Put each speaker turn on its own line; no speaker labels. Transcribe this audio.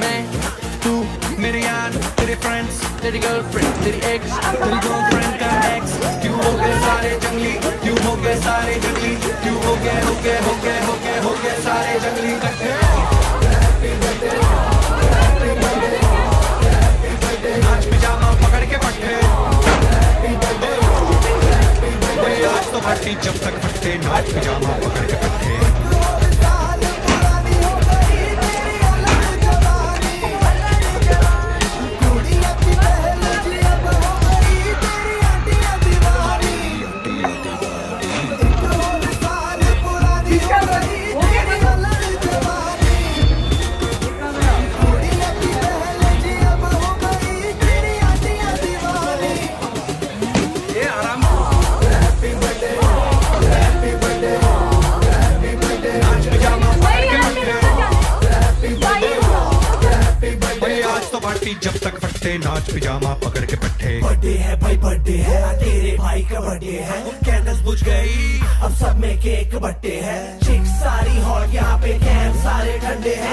मैं, तू, मेरे यार, तेरे फ्रेंड्स तेरी गर्लफ्रेंड तेरी एक्स तेरी गर्लफ्रेंड का एक्स क्यों हो गए सारे जंगली? क्यों हो गए सारे जंगली? क्यों हो गए हो गए हो गए हो गए हो गए सारे जंगली? इकट्ठे पकड़ के जब तक फटते नाच पिजामा पकड़ के पट्टे पार्टी जब तक फटते नाच पिजामा पकड़ के पट्टे
बर्थडे है भाई, बर्थडे है, तेरे भाई का बर्थडे है। कैंडल्स बुझ गई, अब सब में केक बट्टे है। चिक सारी हॉट, यहाँ पे कैंप, सारे ठंडे हैं।